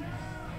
Yeah.